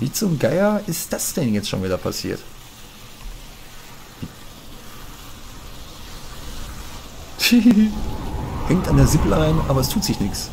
Wie zum Geier ist das denn jetzt schon wieder passiert? Hängt an der Zipline, aber es tut sich nichts.